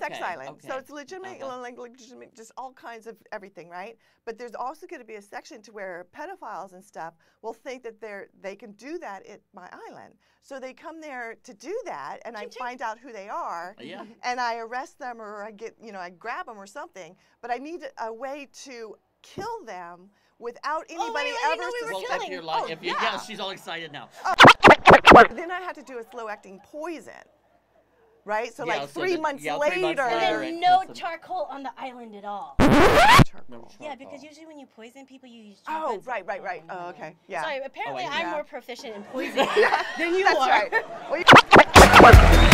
Sex island. okay. So it's legitimate, Uh-huh. like legitimate, just all kinds of everything, right? But there's also going to be a section to where pedophiles and stuff will think that they're they can do that at my island. So they come there to do that, and I find out who they are, Yeah. and I arrest them or I get you know I grab them or something. But I need a way to kill them without anybody wait, wait, ever we Well, suspecting. if you're like, Oh, if you, yeah. yeah, she's all excited now. Then I had to do a slow acting poison. Right? So Yeah, like so three, that- months, yeah, three months later. later, And it no hits charcoal on the island at all. No Yeah, because usually when you poison people, you use. Oh, charcoal. right, right, right. Oh, okay. Yeah. Sorry, apparently oh, I see. I'm Yeah. more proficient in poisoning than you That's are. right. Well, you-